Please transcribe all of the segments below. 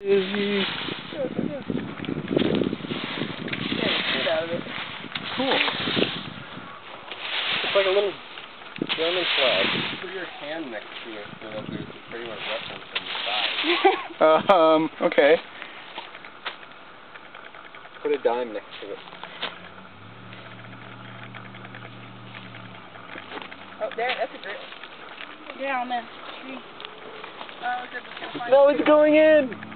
Izzy. Get out of it. Cool. It's like a little German flag. Put your hand next to it so that there's a frame of reference on the side. Um, okay. Put a dime next to it. Oh, there, that's a great. Yeah, on the tree. Oh, is it No, it's going in!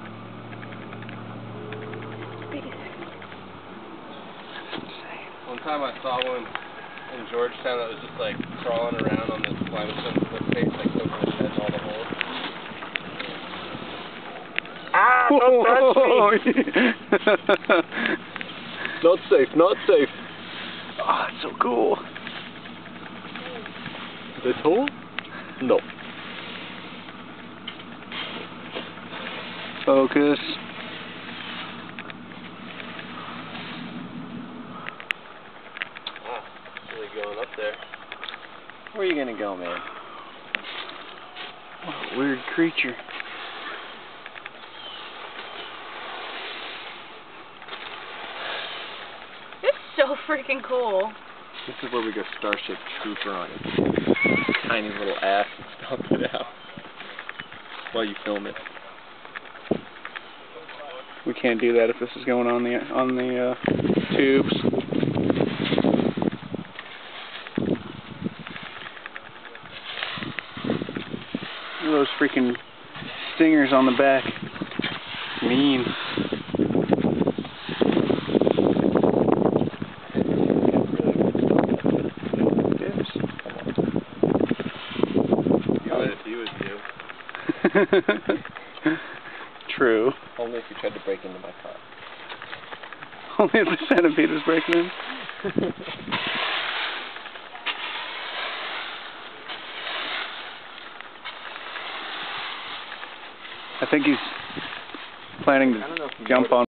Time I saw one in Georgetown that was just like crawling around on this limestone cliff face, like poking its head in all the holes. Ah, Not safe, not safe. oh, it's so cool. This hole? No. Focus. Ah, really going up there. Where are you gonna go, man? What a weird creature. It's so freaking cool. This is where we go Starship Trooper on it. Tiny little ass and stomp it out. While you film it. We can't do that if this is going on the on the uh, tubes. At those freaking stingers on the back. Mean. Yes. You would if you was you. True. Only if you tried to break into my car. Only if the centipede was breaking in. I think he's planning I don't know if to jump on